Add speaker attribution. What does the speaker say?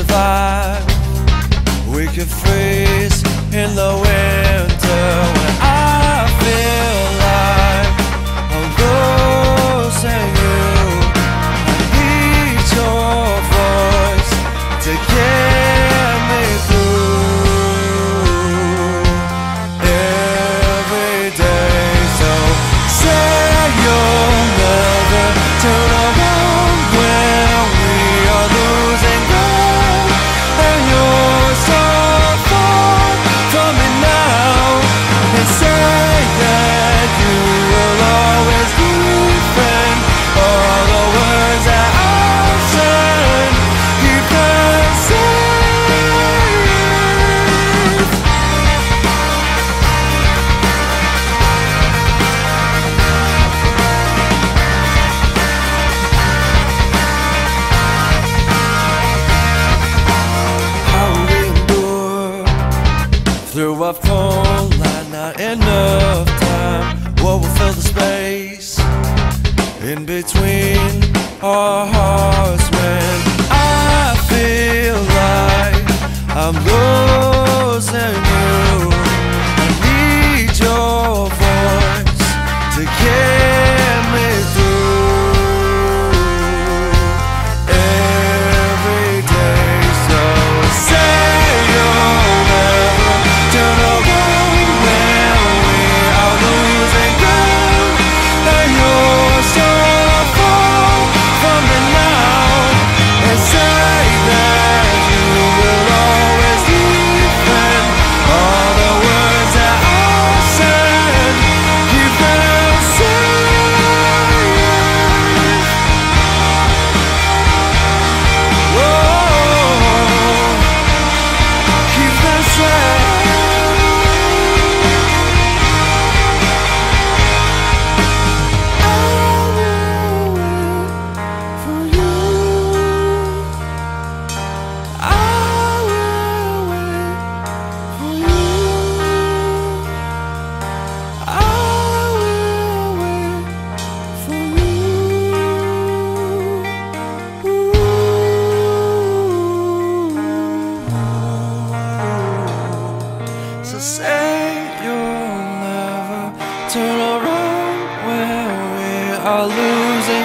Speaker 1: survive. We could freeze in the winter. love. Through a phone line, not enough time. What will fill the space in between our hearts when I feel like I'm going? say you'll never turn around when we are losing.